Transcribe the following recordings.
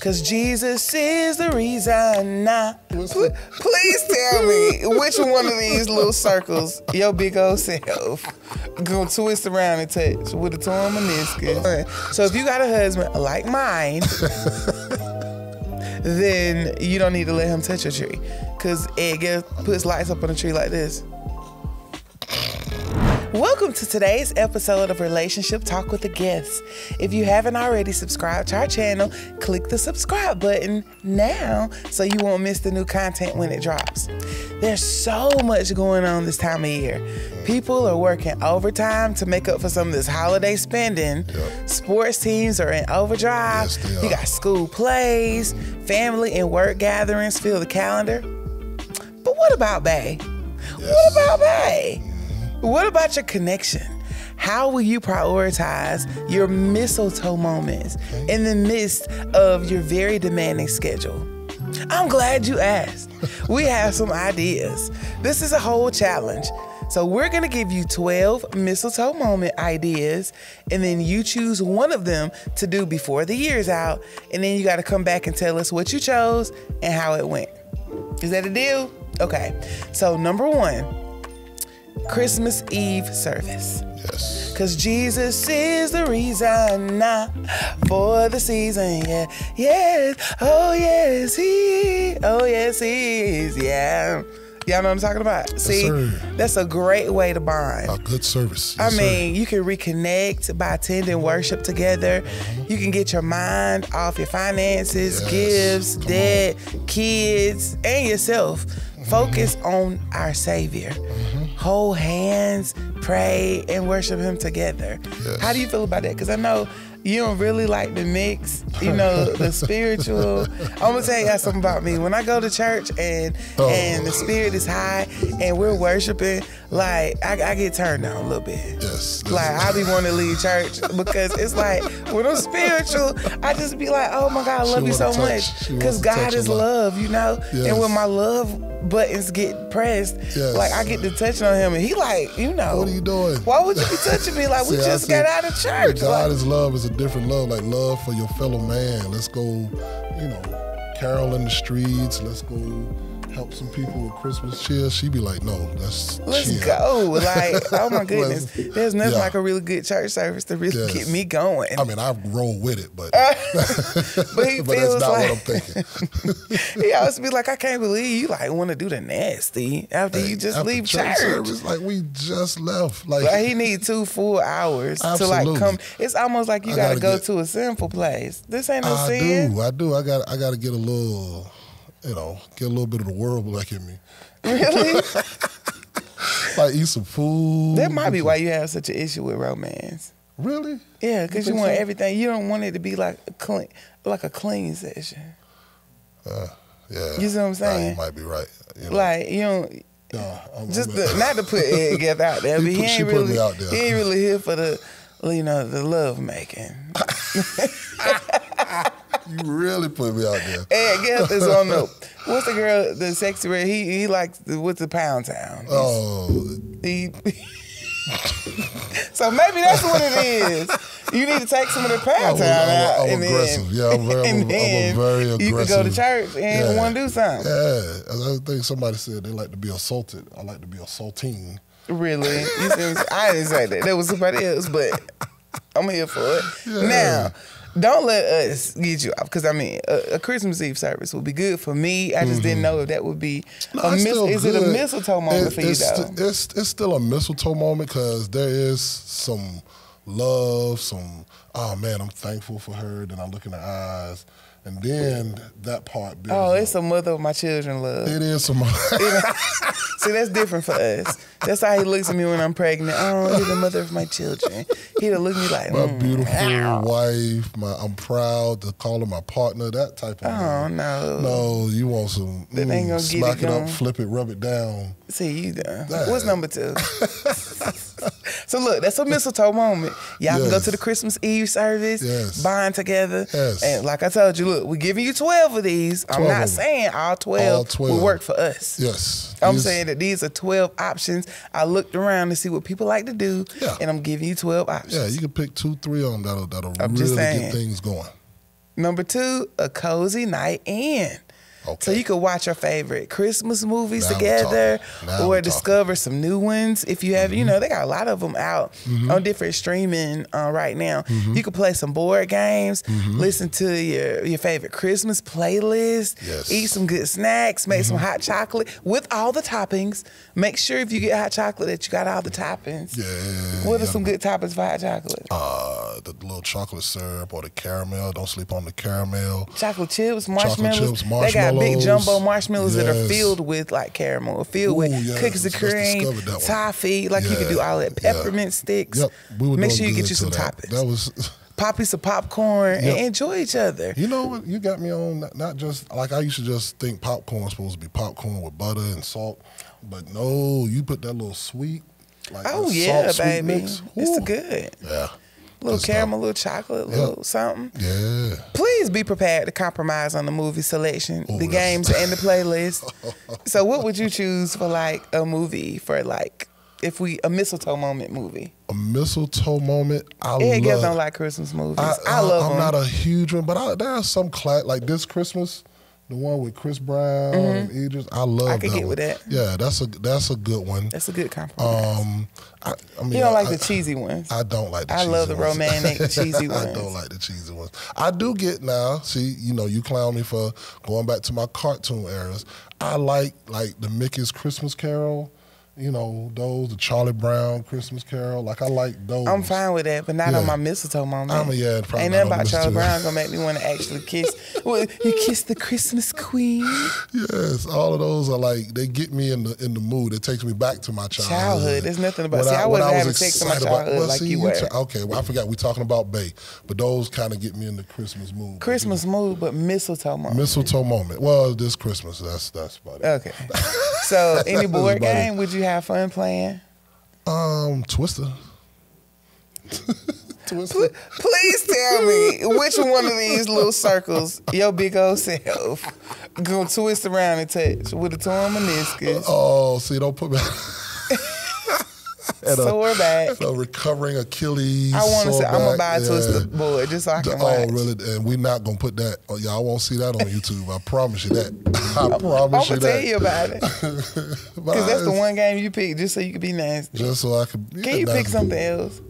Cause Jesus is the reason. Pl- please tell me which one of these little circles your big old self gonna twist around and touch with a torn meniscus. So if you got a husband like mine, then you don't need to let him touch your tree. Cause it get, puts lights up on a tree like this. Welcome to today's episode of Relationship Talk with the Geths. If you haven't already subscribed to our channel, click the subscribe button now so you won't miss the new content when it drops. There's so much going on this time of year. People are working overtime to make up for some of this holiday spending. Yep. Sports teams are in overdrive. Yes, you got school plays, family and work gatherings fill the calendar. But what about Bay? What about Bay? What about your connection? How will you prioritize your mistletoe moments in the midst of your very demanding schedule? I'm glad you asked. We have some ideas. This is a whole challenge. So, we're gonna give you 12 mistletoe moment ideas, and then you choose one of them to do before the year's out, and then you gotta come back and tell us what you chose and how it went. Is that a deal? Okay. So, number one, Christmas Eve service. Yes. Cause Jesus is the reason now for the season, yeah. Yes, oh yes, he, oh yes, he is, yeah. Y'all know what I'm talking about? See, sir. that's a great way to bond. A good service. I Yes, sir. mean, you can reconnect by attending worship together. Uh-huh. You can get your mind off your finances, Yes. gifts, Come debt, kids, and yourself. Focus on our Savior. Hold hands, pray, and worship Him together. Yes. How do you feel about that? Because I know you don't really like the mix, you know, the spiritual. I'm gonna tell you something about me. When I go to church and Oh. and the spirit is high and we're worshiping, like I, I get turned down a little bit. Yes. Like I be wanting to leave church because it's like when I'm spiritual, I just be like, oh my God, I love She you so much because God is love, you know. Yes. And when my love buttons get pressed, Yes. like I get to touching on him, and he like, you know, What are you doing? Why would you be touching me like we See, I just see- got out of church? God Like, is love is a different love, like love for your fellow man. Let's go, you know, carol in the streets. Let's go help some people with Christmas cheer. she'd be like, no, let's Let's chill. go. Like, oh my goodness. There's nothing yeah. like a really good church service to really Yes. get me going. I mean, I roll with it, but but he but feels that's not like what I'm thinking. he always be like, I can't believe you like want to do the nasty after you just After leave church. service, like we just left. Like, Like he need two full hours to like come. It's almost like you gotta, gotta go get- to a sinful place. This ain't no I sin. do, I do. I got, I got to get a little, you know, get a little bit of the world back in me. Really? Like eat some food. that might be why you have such an issue with romance. Really? Yeah, because you, think want so? everything. You don't want it to be like a clean, like a clean session. Uh, yeah. You see what I'm saying? you might be right. You know, Like you don't nah, I'm, just I'm, the, not to put Ed Geth out there, He but he put- she ain't really me out there. he ain't really here for the you know the love making. you really put me out there. Ed Geth is on the what's the girl the sexy red he he likes the, what's the pound town. Oh, He, so maybe that's what it is. You need to take some of the pound I'm, town I'm- out, I'm and aggressive. then yeah, I'm very, and I'm, then I'm very aggressive. you can go to church and Yeah. want to do something. Yeah, I think somebody said they like to be assaulted. I like to be assaulting. Really? You see I'm? I didn't say that. That was somebody else, but I'm here for it. Yeah. Now, don't let us get you off because I mean, a, a Christmas Eve service would be good for me. I just didn't mm-hmm. know if that would be No, a mis- is it a mistletoe moment It- for you though? st- it's it's still a mistletoe moment because there is some love, some oh man, I'm thankful for her. Then I look in her eyes, and then that part. Oh, it's a mother of my children love. it is some. See, that's different for us. That's how he looks at me when I'm pregnant. Oh, you're the mother of my children. He'll look at me like, my mm. beautiful wife. My I'm proud to call her my partner. That type of. oh love. no. No, you want some That ain't mm, gonna get smack it it, up, flip it, rub it down. See you done. Dang. What's number two? so look, that's a mistletoe moment. Y'all can go to the Christmas Eve service, Yes. bind together. Yes. And like I told you, look, we're giving you 12 of these. I'm not saying all 12, All 12. will work for us. Yes, I'm saying that these are 12 options. I looked around to see what people like to do, Yeah. and I'm giving you 12 options. Yeah, you can pick two, three of them that'll that'll I'm really get things going. Number two, a cozy night in. So you could watch your favorite Christmas movies Now together, or discover some new ones. If you have, you Mm-hmm. know, they got a lot of them out on different streaming uh, right now. Mm-hmm. You could play some board games, listen to your your favorite Christmas playlist, Yes. Mm-hmm. eat some good snacks, make some hot chocolate with all the toppings. Make sure if you get hot chocolate that you got all the toppings. Yeah. What are yeah. some good toppings for hot chocolate? Uh, the little chocolate syrup or the caramel. Don't sleep on the caramel. chocolate chips, marshmallows. chips, They got big jumbo marshmallows that are filled with like caramel, filled Ooh, with yes, cookies and cream, toffee. Like you could do all that peppermint sticks. Yep. We Make sure you get you some that. toppings. That was. Pop you some popcorn Yep. and enjoy each other. You know what? You got me on. not- just like I used to just think popcorn was supposed to be popcorn with butter and salt, but no, you put that little sweet. Like Oh yeah, salt, baby, Mix. it's good. Yeah. Little caramel, little chocolate, little something. Yeah. Please be prepared to compromise on the movie selection, Oh, the games, and the playlist. so, what would you choose for like a movie for like if we a mistletoe moment movie? A mistletoe moment. I Yeah, love. don't like Christmas movies. I, I, love I'm them. not a huge one, but I, there are some class like this Christmas, the one with Chris Brown and Idris. I love. Mm-hmm. I could get one. with that. Yeah, that's a that's a good one. That's a good compromise. Um, I, I mean, you don't like I, the cheesy ones. I don't like. the I love the ones. romantic, cheesy ones. I don't like the cheesy ones. I do get now. See, you know, you clown me for going back to my cartoon eras. I like like the Mickey's Christmas Carol. You know those, the Charlie Brown Christmas Carol. Like I like those. I'm fine with that, but not Yeah. on my mistletoe moment. I'm a- yeah, probably Ain't not nothing about Charlie. Brown gonna make me want to actually kiss. well, you kiss the Christmas queen. Yes, all of those are like they get me in the in the mood. It takes me back to my childhood. Childhood, there's nothing about- When see, I when wasn't having was sex in my excited about- childhood like you were. tra- okay, well I forgot we're talking about Bay, but those kind of get me in the Christmas mood. Christmas mood, but mistletoe moment. mistletoe moment. Well, this Christmas, that's that's about it. Okay. So, any board game would you have fun playing? Um, Twister. Twister. Please tell me which one of these little circles your big old self gonna twist around and touch with a torn meniscus, Oh, see, don't put me. and a, sore back. a recovering Achilles. I want to say I'm gonna back, buy a yeah. twister board just so I can Oh, watch. really? And we're not gonna put that. Oh, y'all won't see that on YouTube. I promise you that. I promise I'm promise gonna you tell you about it because that's the one game you pick just so you can be nasty. Just so I could. Can you pick something else?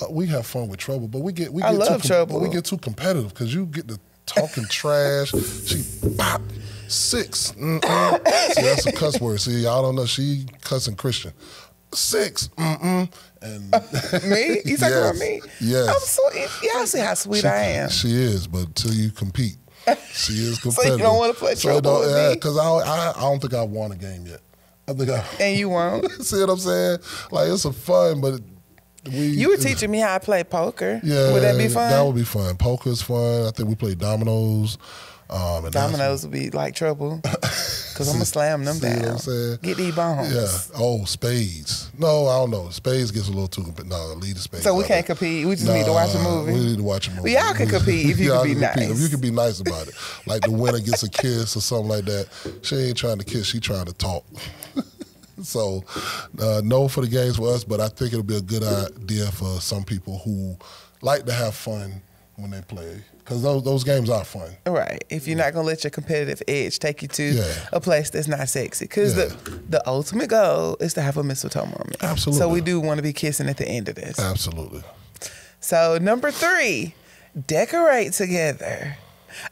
uh, we have fun with trouble, but we get we I get love too Trouble. we get too competitive because you get the talking trash. She bop six. See, that's a cuss word. See, y'all don't know. She cussing Christian. Six. Mm-mm. And uh, Me? You talking about me? Yes. I'm sweet. Y'all see how sweet she, I am. She is, but until you compete, she is competitive. so you don't wanna play So Trouble don't- with yeah, me? because I, I I don't think I've won a game yet. I think I. And you won't. See what I'm saying? Like it's a fun, but we. You were teaching me how to play poker. Yeah, Would that be fun? That would be fun. Poker's fun. I think we play dominoes. Um, and Dominoes would be like trouble. Because I'm to slam them what I'm down. saying? Get these bones. Yeah. Oh, spades. No, I don't know. Spades gets a little too. But no, lead the spades. So we can't compete. We just need to watch a movie. We need to watch a movie. Well, y'all can compete if you can be compete. nice. If you can be nice about it, like the winner gets a kiss or something like that. She ain't trying to kiss. She trying to talk. so, uh, no for the games for us, but I think it'll be a good idea for some people who like to have fun when they play because those those games are fun. Right. If you're not gonna let your competitive edge take you to Yeah. a place that's not sexy, because Yeah. the the ultimate goal is to have a mistletoe moment. Absolutely. So we do want to be kissing at the end of this. Absolutely. So number three, decorate together.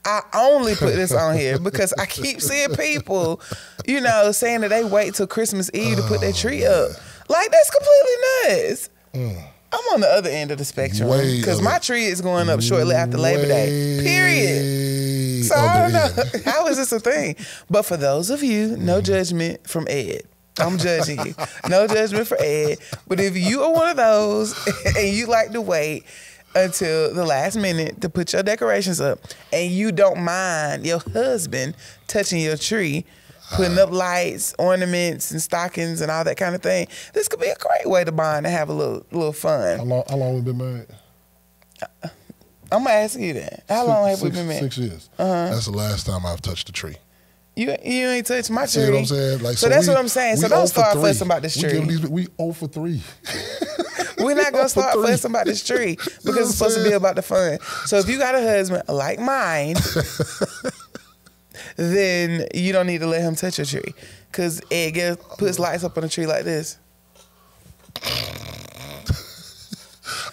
I only put this on here because I keep seeing people, you know, saying that they wait till Christmas Eve to put their oh, tree up. Like that's completely nuts. Mm. I'm on the other end of the spectrum Mm. Because my tree is going up shortly after Labor Day. Period. So I don't know. end. How is this a thing? But for those of you, no judgment from Ed. I'm judging you. No judgment for Ed. But if you are one of those and you like to wait until the last minute to put your decorations up and you don't mind your husband touching your tree, putting up lights, ornaments, and stockings and all that kind of thing, this could be a great way to bond and have a little little How fun. long? How long have we been married? I'm gonna ask you that. How long have we been married? Six years. Uh-huh. That's the last time I've touched a tree. You you ain't touched my tree. See what I'm saying? Like so, that's we- what I'm saying. So don't start fussing about this tree. give these- We 0 for three. We're not gonna start fussing about this tree because it's supposed to be about the fun. So if you got a husband like mine, then you don't need to let him touch your tree. Cause it gets, puts lights up on a tree like this,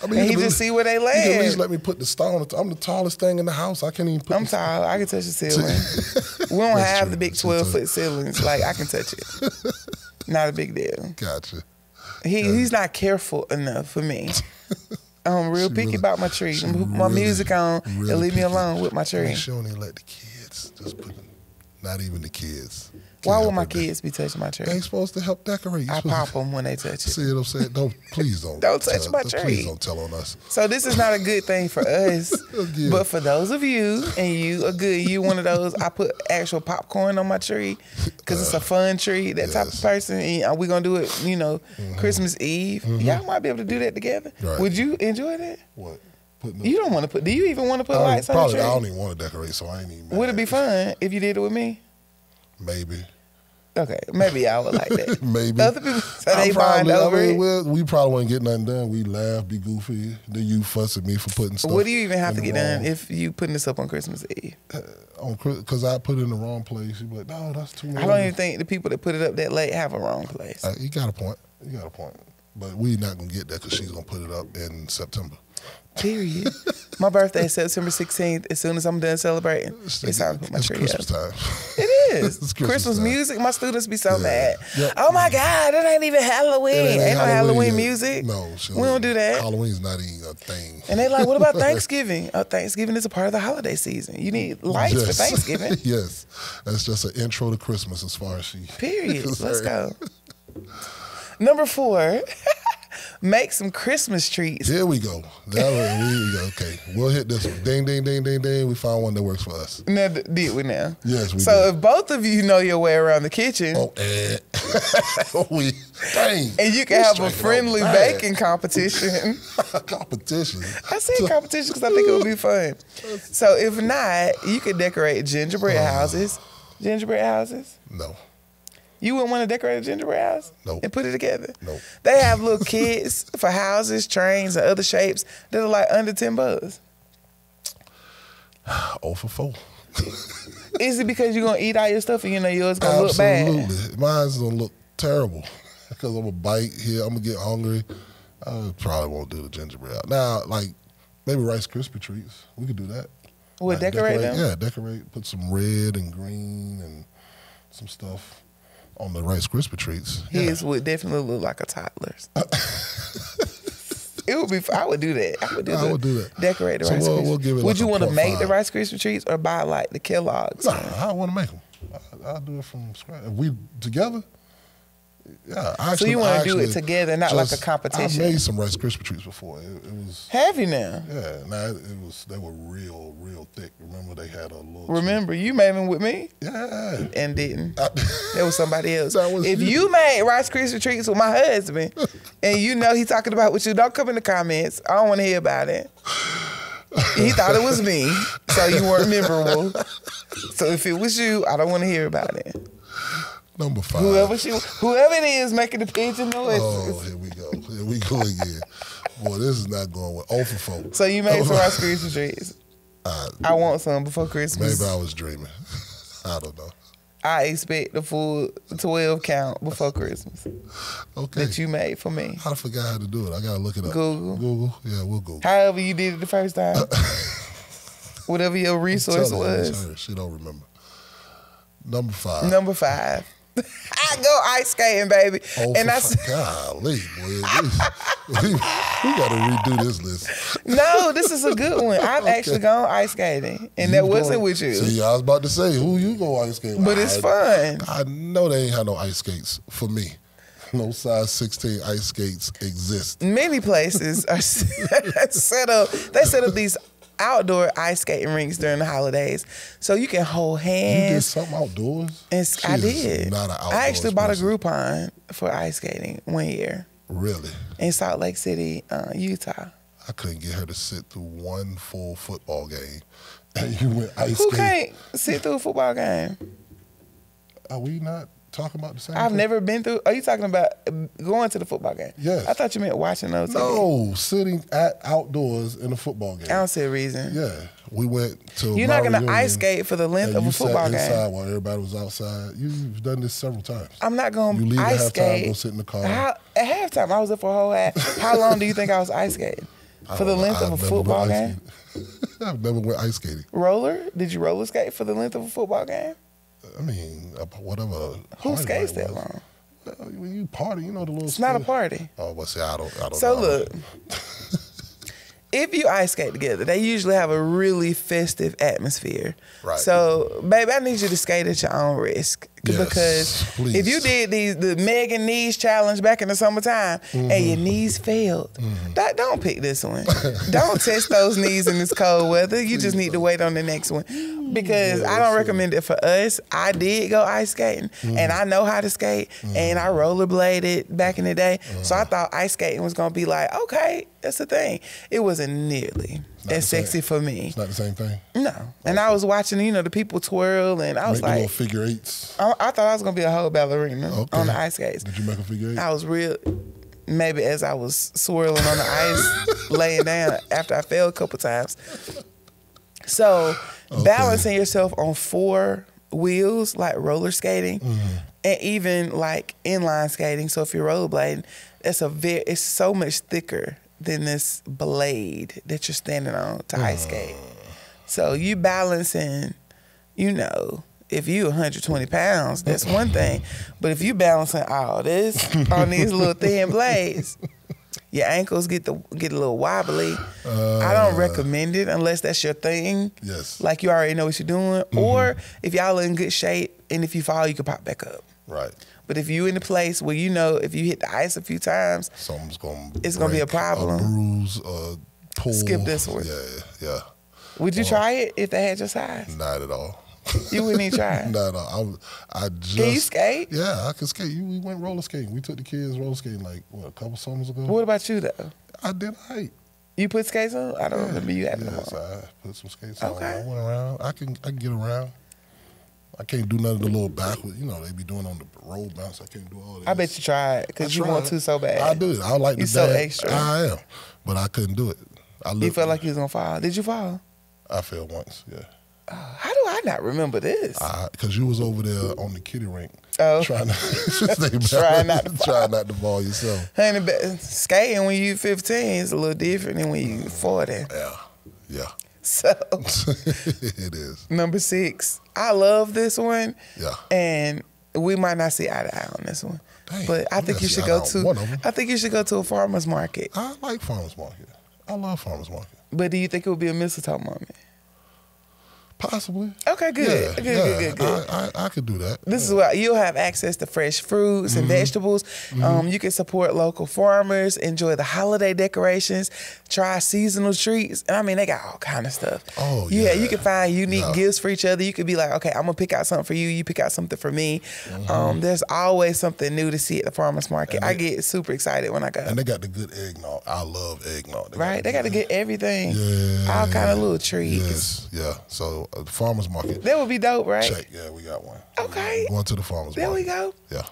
I mean, and he just see where they can at least let me put the stone. I'm the tallest thing in the house. I can't even put. I'm tall. I can touch the ceiling. we don't have true. the big That's 12 foot ceilings. Like I can touch it. Not a big deal. Gotcha. He he's not careful enough for me. I'm real She picky really- about my tree. My really- music on really and leave me alone with my tree. She don't let the kids just put. Not even the kids. Why would my kids be touching my tree? They ain't supposed to help decorate. I pop them when they touch it. See what I'm saying? Don't please don't. Don't touch tell- my tree. Please don't tell on us. So this is not a good thing for us. Yeah. But for those of you, and you are good, you one of those. I put actual popcorn on my tree because it's a uh, fun tree. That type of person. And uh, we gonna do it. You know, mm-hmm. Christmas Eve. Mm-hmm. Y'all might be able to do that together. Right. Would you enjoy that? What? Putting You don't want to put. Do you even want to put I lights on the probably. I don't even want to decorate, so I ain't even. Would it be fun if you did it with me? Maybe. Okay, maybe I would like that. Maybe. Other people say they probably, I over mean, it. we'll- we probably wouldn't get nothing done. We laugh, be goofy. Then you fuss at me for putting stuff. What do you even have to get done if you putting this up on Christmas Eve? on because I put it in the wrong place. You be like, no, that's too much. I don't even think the people that put it up that late have a wrong place. Uh, you got a point. You got a point. But we not gonna get that because she's gonna put it up in September. Period. My birthday is September 16th. As soon as I'm done celebrating, it's time to put my it's tree Christmas up. time. It is. It's Christmas, Christmas music. My students be so Yeah. mad. Yep. Oh my God, it ain't even Halloween. It Ain't, no Halloween music. No, we don't do that. Halloween's not even a thing. And they like, what about Thanksgiving? Oh, Thanksgiving is a part of the holiday season. You need lights for Thanksgiving. yes, that's just an intro to Christmas as far as she. Period. Let's go. Number four, make some Christmas trees. Here we go. That we go. Okay, we'll hit this one. Ding, ding, ding, ding, ding. We found one that works for us. Now, did we now? Yes, we So did. if both of you know your way around the kitchen, Oh, and we dang. and you can have a friendly baking competition. competition. I said competition because I think it would be fun. So if not, you could decorate gingerbread houses. Gingerbread houses. No, You wouldn't want to decorate a gingerbread house Nope. and put it together. Nope. They have little kits for houses, trains, and other shapes that are like under ten bucks. oh for four. Is it because you're gonna eat all your stuff and you know yours gonna look bad? Absolutely, mine's gonna look terrible because I'm gonna bite here. I'm gonna get hungry. I probably won't do the gingerbread. Now, like maybe Rice Krispie treats. We could do that. What, Like, decorate them? Yeah, decorate. Put some red and green and some stuff on the Rice Krispie treats. Yeah. His would definitely look like a toddler's. it would be. I would do that. I would do. I the, would do that. Decorate the So Rice we'll- Krispies. we'll give it Would like you want to make the. Rice Krispie treats or buy like the Kellogg's? Nah, I want to make them. I, I'll do it from scratch. If we together, yeah. I So you wanna do it together, not like a competition? I made some Rice Krispie treats before. It, it was heavy now? yeah. Nah, it, it was they were real, real thick. Remember they had a little. Remember, you made them with me Yeah. and didn't. I- That was somebody else. Was if you. you made Rice Krispie treats with my husband, and you know he's talking about with you, don't come in the comments. I don't want to hear about it. He thought it was me, so you weren't memorable. So if it was you, I don't want to hear about it. Number five. Whoever she, whoever it is making the pigeon oh, noises. Oh, here we go. Here we go again. Boy, this is not going well. Oh for four. So you made some Rice Krispie treats. I want some before Christmas. Maybe I was dreaming. I don't know. I expect the full twelve count before Christmas Okay. that you made for me. I forgot how to do it. I gotta look it up. Google. Google. Yeah, we'll Google. However you did it the first time. Whatever your resource Tell her, it's was. her. She don't remember. Number five. Number five. I go ice skating, baby. Oh, and I said, golly, boy. we, we, we gotta redo this list. no, this is a good one. I've actually gone ice skating, and that wasn't going- with you. See, I was about to say, who you go ice skating? but it's I- fun. I know they ain't had no ice skates for me. No size 16 ice skates exist. Many places are set up. They set up these outdoor ice skating rinks during the holidays, so you can hold hands. You did something outdoors? And I did. Not an I actually bought a. Groupon for ice skating one year Really? in Salt Lake City, uh, Utah. I couldn't get her to sit through one full football game. And you went ice Who skating. can't sit through a football game? Are we not talking about the same. I've thing. never been through. Are you talking about uh, going to the football game? Yes. I thought you meant watching those. No, sitting at outdoors in a football game. I don't see a reason. Yeah, we went to. You're not gonna ice skate for the length of a football sat game. inside while everybody was outside. You've done this several times. I'm not leave at ice halftime, skate. go sit in the car. How, at halftime, I was there for a whole half. How long do you think I was ice skating? For the know. length of I've a football game? I've never went ice skating. Roller? Did you roller skate for the length of a football game? I mean, whatever. Who skates that long? When you party, you know the little. It's not a party. Oh, well, see, I don't. I don't. So know. look, if you ice skate together, they usually have a really festive atmosphere. Right. So, baby, I need you to skate at your own risk Yes, because please. if you did these the Megan knees challenge back in the summertime and Mm-hmm. your knees failed, that, don't pick this one. don't test those knees in this cold weather. You just need to wait on the next one because I don't recommend it for us. I did go ice skating Mm-hmm. and I know how to skate and I rollerbladed back in the day. So. I thought ice skating was gonna be like, okay, that's the thing. It wasn't nearly Not as the same. sexy for me. It's not the same thing. No. And I was watching, you know, the people twirl and I was Make like, figure eights. I, I thought I was gonna be a whole ballerina Okay. on the ice skates. Did you make a figure eight? I was real. Maybe as I was swirling on the ice, laying down after I fell a couple times. So Okay. balancing yourself on four wheels, like roller skating, Mm-hmm. and even like inline skating. So if you're rollerblading, that's a very. It's so much thicker than this blade that you're standing on to uh. ice skate. So you balancing, you know, if you 120 pounds, that's one thing. But if you balancing all this on these little thin blades, your ankles get the get a little wobbly. I don't uh. recommend it unless that's your thing. Yes. Like you already know what you're doing. Mm-hmm. Or if y'all in good shape and if you fall, you can pop back up. Right. But if you in a place where you know if you hit the ice a few times, Something's gonna. It's gonna be a problem. A bruise, a pull. Skip this one. Yeah, yeah. would you uh, try it if they had your size? Not at all. You wouldn't even try. it. Not at all. I, I just. Can you skate? Yeah, I can skate. You- We went roller skating. We took the kids roller skating like what a couple summers ago. What about you though? I did height. You put skates on? I don't remember you having them on. I put some skates Okay. on. I went around. I can I can get around. I can't do none of the little backward. You know they be doing on the road bounce. I can't do all that. I bet you tried because you want to so bad. I do. I like You the so dad. extra. I am, but I couldn't do it. I You felt like you was gonna fall. Did you fall? I fell once. Yeah. Oh, how do I not remember this? because you was over there on the kitty rink Oh. trying to Trying not to trying not to fall yourself. Honey, but skating when you 15 is a little different than when you 40. Yeah, yeah, So it is. number six, I love this one. Yeah. And we might not see eye to eye on this one. Dang, but I think you should go to eye to on one of 'em. I think you should go to a farmer's market. I like farmers market. I love farmers market. But do you think it would be a mistletoe moment? Possibly. Okay, good. Yeah, good, yeah, good, good, good. I, I, I could do that. This is where you'll have access to fresh fruits and vegetables. Um, you can support local farmers, enjoy the holiday decorations, try seasonal treats. And I mean, they got all kind of stuff. Oh, yeah. You can find unique Yeah. gifts for each other. You could be like, okay, I'm gonna pick out something for you. You pick out something for me. Mm-hmm. Um, there's always something new to see at the farmers market. I get super excited when I go. And they got the good eggnog. I love eggnog. right? They got to get everything. Yeah. All kind of little treats. Yes, yeah. So uh, the farmers market. That would be dope, right? Check. Yeah, we got one. Okay. Going to the farmers market. There we go. Yeah.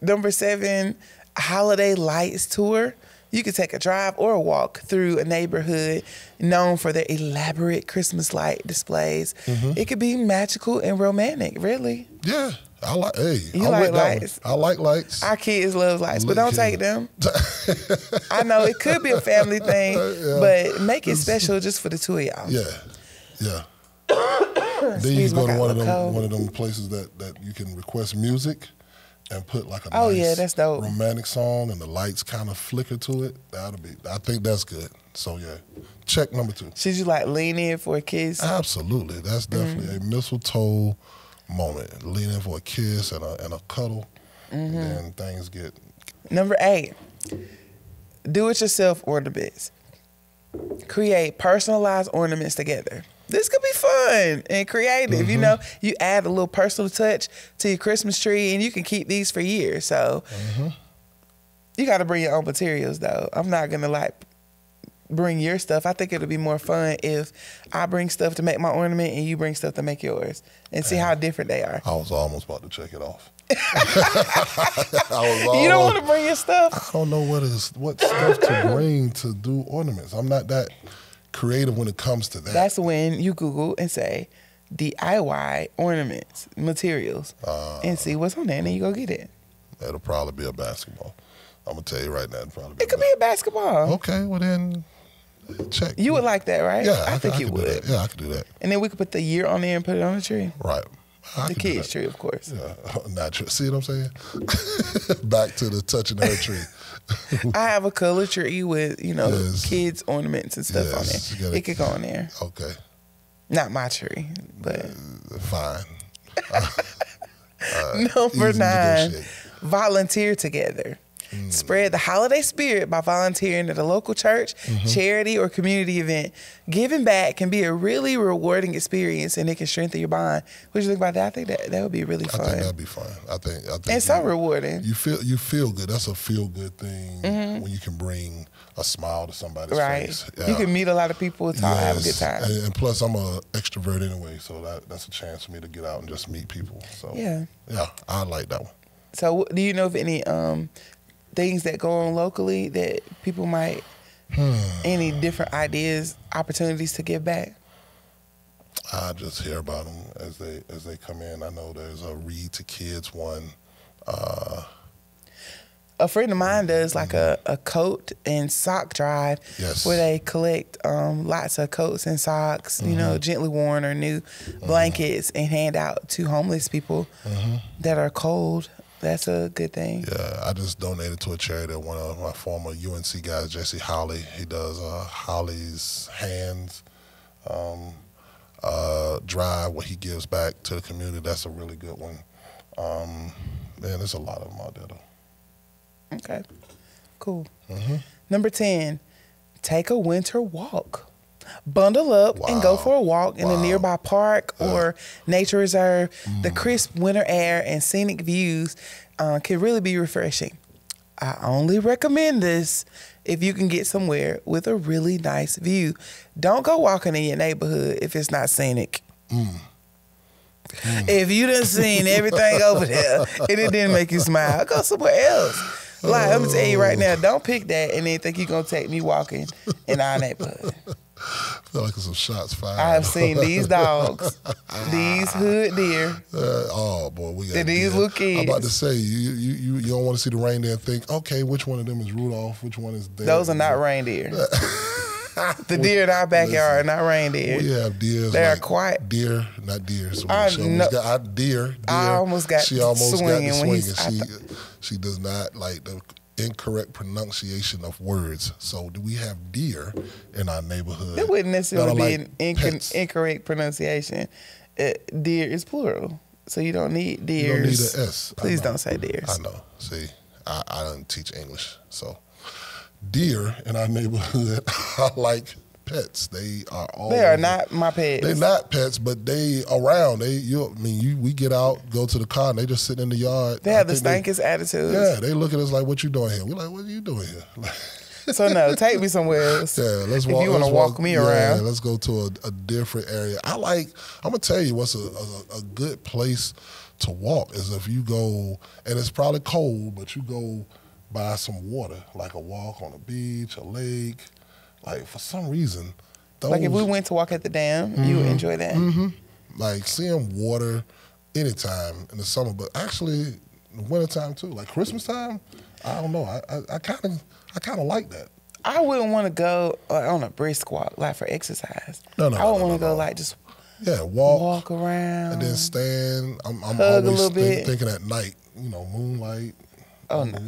Number seven, holiday lights tour. You could take a drive or a walk through a neighborhood known for their elaborate Christmas light displays. Mm-hmm. It could be magical and romantic, really. Yeah. I like. Hey, You I like lights? I like lights. Our kids love lights, but don't take them. I know it could be a family thing, but make it special just for the two of y'all. Yeah, yeah. Then you Excuse can go to one of them cold. one of them places that, that you can request music and put like a Oh, nice yeah, that's dope. romantic song and the lights kind of flicker to it. That'll be. I think that's good. So yeah, check number two. Should you like lean in for a kiss? Absolutely, that's definitely a mistletoe moment. Lean in for a kiss and a and a cuddle, Mm-hmm. and then things get. Number eight, do it yourself or the ornaments. Create personalized ornaments together. This could be fun and creative. Mm-hmm. You know, you add a little personal touch to your Christmas tree and you can keep these for years. So Mm-hmm. you got to bring your own materials though. I'm not going to like bring your stuff. I think it'll be more fun if I bring stuff to make my ornament and you bring stuff to make yours, and see how different they are. I was almost about to check it off. You don't want to bring your stuff. I don't know what is what stuff to bring to do ornaments. I'm not that creative when it comes to that. That's when you Google and say DIY ornaments materials Uh. and see what's on there, and then you go get it. It'll probably be a basketball. I'm gonna tell you right now. It'll probably It could be a basketball. Okay, well then, check. You would like that, right? Yeah, I, think could- you would. that. Yeah, I could do that. And then we could put the year on there and put it on the tree. Right. I The kids' tree, of course. Yeah, natural. See what I'm saying? Back to the touching her tree. I have a color tree with, you know, Yes. kids ornaments and stuff Yes, on there. gotta- It could go on there. Okay, Not my tree, but uh, fine. number easy to nine, volunteer together. Mm. Spread the holiday spirit by volunteering at a local church, Mm-hmm. charity, or community event. Giving back can be a really rewarding experience and it can strengthen your bond. What do you think about that? I think that, that would be really I think fun. that'd be fun. I think. I think. And so rewarding. You feel you feel good. That's a feel good thing when you can bring a smile to somebody's Mm-hmm. Right. face. You can meet a lot of people, talk, have a good time. And, and plus, I'm a extrovert anyway, so that that's a chance for me to get out and just meet people. So Yeah. yeah, I like that one. So, do you know of any um, things that go on locally that people might, Hmm. any different ideas, opportunities to give back? I just hear about them as they as they come in. I know there's a read to kids one. Uh, A friend of mine does like a, a coat and sock drive Yes. where they collect um, lots of coats and socks, you Mm-hmm. know, gently worn or new blankets and hand out to homeless people that are cold. That's a good thing. Yeah, I just donated to a charity. that One of my former UNC guys, Jesse Holley, he does uh, Holley's Hands um, uh, drive where he gives back to the community. That's a really good one. Um, man, there's a lot of them out there though. Okay. Cool. Mm-hmm. Number 10, take a winter walk. Bundle up and go for a walk in a nearby park or nature reserve. The Mm. crisp winter air and scenic views uh, can really be refreshing. I only recommend this if you can get somewhere with a really nice view. Don't go walking in your neighborhood if it's not scenic. Mm. If you done seen everything over there and it didn't make you smile, go somewhere else. Like, I'm gonna tell you right now, don't pick that and then think you're gonna take me walking in our neighborhood. I feel like some shots fired. I have seen these dogs, these hood deer. Uh, oh boy, we got And these little I'm about to say you you you, you don't want to see the reindeer and think, okay, which one of them is Rudolph? Which one is Dale? Those are not reindeer. The deer in our backyard are not reindeer. We have deer. They are like quite- deer, not deer. So I she almost got I, deer, deer. I almost got she almost swinging got the he- swinging. I She she does not like the incorrect pronunciation of words. So do we have deer in our neighborhood? That wouldn't necessarily be an like incon- pets? incorrect pronunciation. Uh, deer is plural, so you don't need You don't need an S. Please don't say deer. I know. See, I, I don't teach English, so deer in our neighborhood are like pets. They are all. They are not my pets. They're not pets, but they around. They, you, I mean, you. We get out, go to the car, and they just sitting in the yard. They have the think stankest attitudes. yeah, they look at us like, "What you doing here?" We're like, "What are you doing here?" So no, take me somewhere else. yeah, let's if you want to let's walk me yeah, around. let's go to a, a different area. I like. I'm gonna tell you what's a, a, a good place to walk is if you go, and it's probably cold, but you go by some water, like a walk on a beach, a lake. Like for some reason, those, Like if we went to walk at the dam, you would enjoy that. like seeing water anytime in the summer, but actually the wintertime too, like Christmas time. I don't know. I kind of I kind of like that. I wouldn't want to go uh, on a brisk walk, like for exercise. No, no, I would no, want to no, go no. like just Yeah, walk, walk around. and then stand. I'm, I'm always think- bit. thinking at night. You know, moonlight. oh no.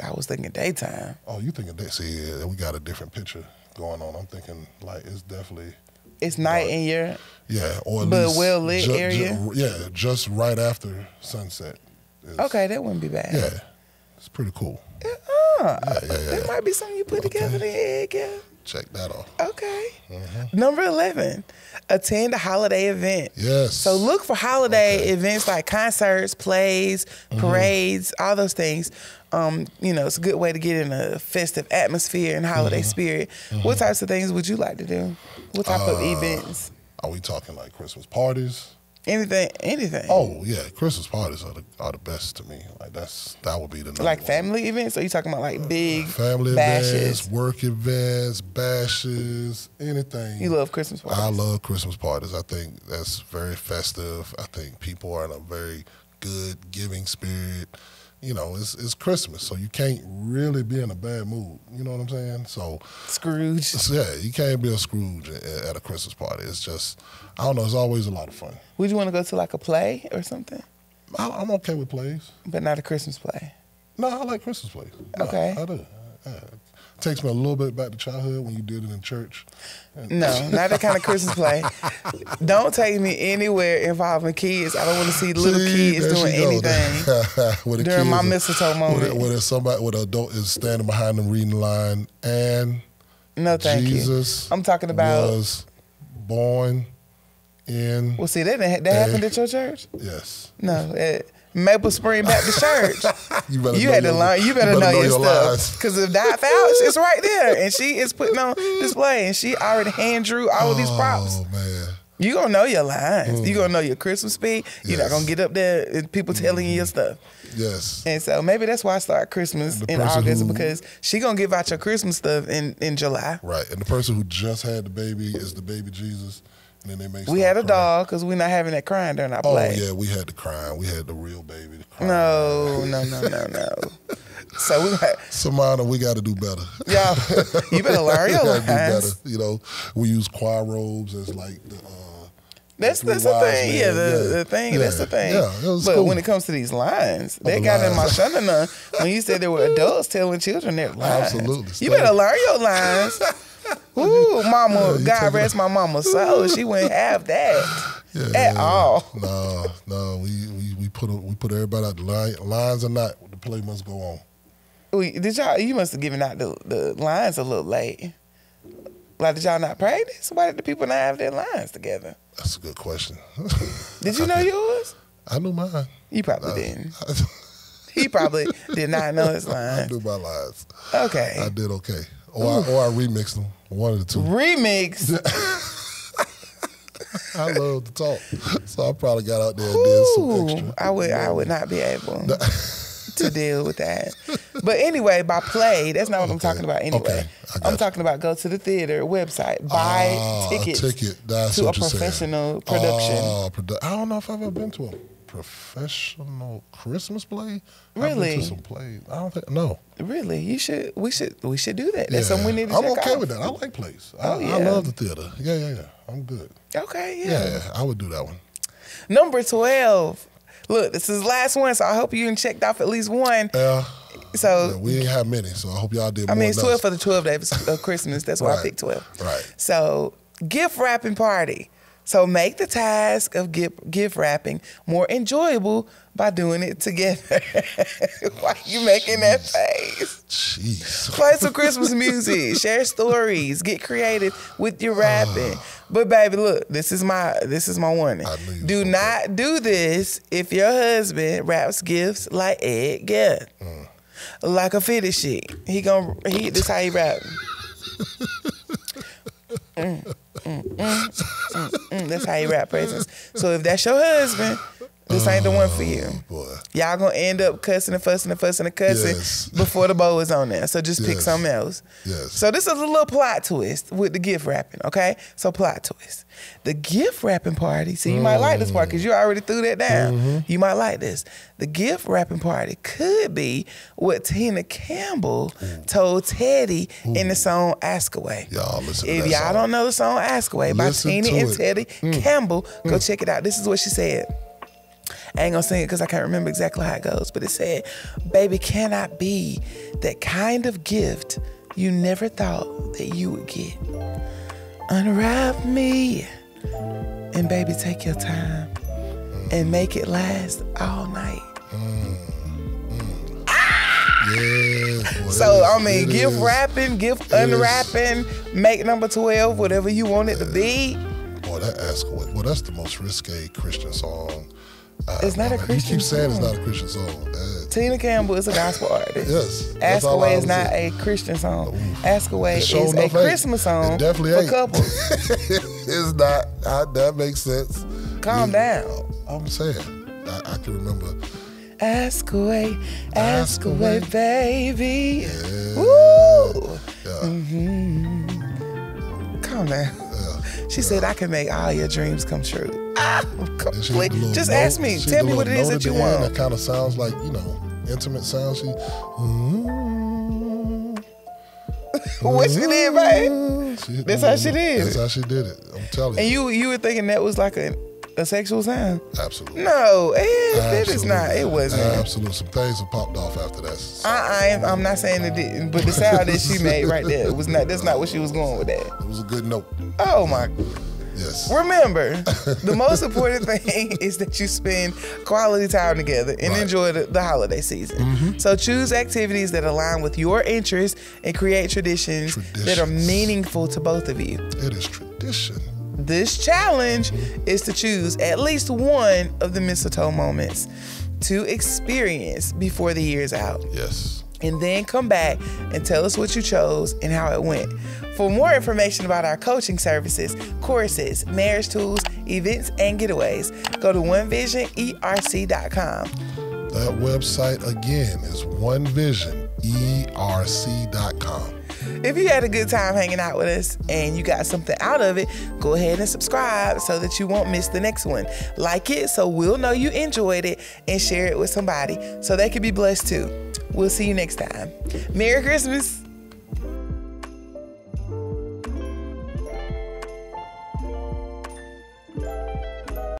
I, I was thinking daytime. Oh, you thinking that? See, yeah, we got a different picture going on. I'm thinking like it's definitely It's night in your yeah, or at But least well-lit area? yeah, just right after sunset. is- okay. That wouldn't be bad. Yeah, it's pretty cool. Ah, yeah, yeah. That might be something you put together. There, yeah. Check that off. Okay. Mm-hmm. Number 11, attend a holiday event. Yes. So look for holiday events like concerts, plays, mm-hmm. parades, all those things. Um, you know, it's a good way to get in a festive atmosphere and holiday mm-hmm. spirit. What types of things would you like to do? What type of uh, events? Are we talking like Christmas parties? Anything, anything. Oh yeah, Christmas parties are the are the best to me. Like that's that would be the number like one. family events? Or you talking about like big uh, family bashes? events, work events, bashes, anything. You love Christmas parties. I love Christmas parties. I think that's very festive. I think people are in a very good giving spirit. You know, it's it's Christmas, so you can't really be in a bad mood. You know what I'm saying? So, Scrooge. yeah, you can't be a Scrooge at, at a Christmas party. It's just, I don't know. It's always a lot of fun. Would you want to go to like a play or something? I, I'm okay with plays. But not a Christmas play. No, I like Christmas plays. No, Okay. I do. Yeah. Takes me a little bit back to childhood when you did it in church. No, not that kind of Christmas play. Don't take me anywhere involving kids. I don't want to see little See, kids doing anything. During my mistletoe moment. Where, where somebody, where the adult is standing behind them reading the line, and No, thank Jesus you. I'm talking about. was born in Well, see, that that happened at your church. yes. No, at Maple Spring Baptist Church. You better You know had to your- learn. You better, know, your, lines. stuff. Because if Di Fouch it's right there, and she is putting on display, and she already hand drew all of these oh, props. Oh man, You gonna know your lines. You mm. gonna know your Christmas speech. You're not gonna get up there and people telling you your mm. stuff. yes. And so maybe that's why I start Christmas in August who- because she gonna give out your Christmas stuff in in July. Right, and the person who just had the baby is the baby Jesus, and then they make. We had a dog because we're not having that crying during our Oh play. yeah, we had the crying. We had the real baby. The crying. No, no, no, no, no. so we got Samana, we got to do better. y'all. You better learn your gotta do better. lines. You know, we use choir robes as like the. Uh, That's Three that's the thing. Yeah, the, yeah. the thing. Yeah, That's the thing. yeah, but cool. when it comes to these lines, Oh, that the got in my lines. shundana when you said there were adults telling children their lines. Absolutely. You better learn your lines. Ooh, mama, you God rest my mama's soul. She wouldn't have that yeah, at all. No, no, we we we put we put everybody out. The line, lines or not, the play must go on. Wait, did y'all? You must have given out the, the lines a little late. Like, did y'all not practice? Why did the people not have their lines together? That's a good question. Did you know yours? I knew mine. You probably didn't. He probably did not know his I lines. knew my lines. Okay. I did okay, or I, or I remixed them. One of the two. Remix. I love to talk, so I probably got out there and did some extra. I would I would not be able to deal with that. But anyway, by play, that's not what I'm talking about anyway. okay, I'm you. talking about go to the theater website, buy Ah, tickets ticket. That's to a you're saying. professional production. Ah, produ- I don't know if I've ever been to a professional Christmas play. I've been Really? to some plays. I don't think. No. Really, you should we should we should do that. That's Yeah. something we need to I'm okay with that. I like plays. I, Oh, I yeah. love the theater. Yeah, yeah, yeah. I'm good. Okay, yeah. Yeah, yeah, I would do that one. Number twelve. Look, this is the last one, so I hope you checked off at least one. Yeah. So yeah, we ain't have many, so I hope y'all did I mean, it's 12 for the 12 days of Christmas. That's why I picked 12. Right. So, gift wrapping party. So, make the task of gift, gift wrapping more enjoyable by doing it together. why you making that face? Jeez. Play some Christmas music, share stories, get creative with your rapping. But baby, look, this is my this is my warning. Do not do this if your husband wraps gifts like Ed Getter. Mm. Like a fitted sheet. He gonna he this how he rap. Mm, mm, mm, mm, mm. That's how he rap presents. So if that's your husband, this ain't the one for you. Boy. Y'all gonna end up cussing and fussing and fussing and cussing Yes. before the bow is on there. So just pick Yes. something else. Yes. So this is a little plot twist with the gift wrapping, okay? So plot twist. The gift wrapping party. See, you might like this part because you already threw that down. Mm-hmm. You might like this. The gift wrapping party could be what Tina Campbell told Teddy in the song "Ask Away." Y'all listen to If y'all song. don't know the song "Ask Away" by Tina and it. Teddy Mm. Campbell, go check it out. This is what she said. I ain't gonna sing it because I can't remember exactly how it goes, but it said, Baby, can I be that kind of gift you never thought that you would get? Unwrap me, and baby, take your time and make it last all night. Yeah, So I mean, gift is. wrapping, gift unwrapping, make number twelve, whatever you want it to be. Boy, that ask. Well, that's the most risque Christian song. It's not a I Christian You keep saying song. it's not a Christian song. Uh, Tina Campbell is a gospel artist. yes. Ask Away is not saying. a Christian song. Ask Away It is a. Christmas It song definitely for ain't. couples. it's not. I, that makes sense. Calm down. I'm saying. I, can remember. Ask away, ask, Ask away, away. baby. Yeah. Woo! Yeah. Calm down. She said, I can make all your dreams come true. Ah, come- And she please, hit the little just note- ask me. Tell me what it is little is note that you at the end want. That kind of sounds like you know intimate sound. She. Mm, what she did, babe? mm, she That's the how she did That's how she did it. I'm telling you. And you. you you were thinking that was like a, a sexual sound? Absolutely. No, it, it is not. It wasn't. Absolutely. Some things have popped off after that. I, I am, I'm not saying it didn't, but the sound that she made right there was not. That's not what she was going with that. It was a good note. Oh my! Yes. Remember, the most important thing is that you spend quality time together and Right. Mm-hmm. enjoy the, the holiday season. So choose activities that align with your interests and create traditions, that are meaningful to both of you. It is tradition. This challenge is to choose at least one of the mistletoe moments to experience before the year's out. Yes. and then come back and tell us what you chose and how it went. For more information about our coaching services, courses, marriage tools, events, and getaways, go to onevisionerc.com. That website again is onevisionerc.com. If you had a good time hanging out with us and you got something out of it, go ahead and subscribe so that you won't miss the next one. Like it so we'll know you enjoyed it and share it with somebody so they can be blessed too. We'll see you next time. Merry Christmas.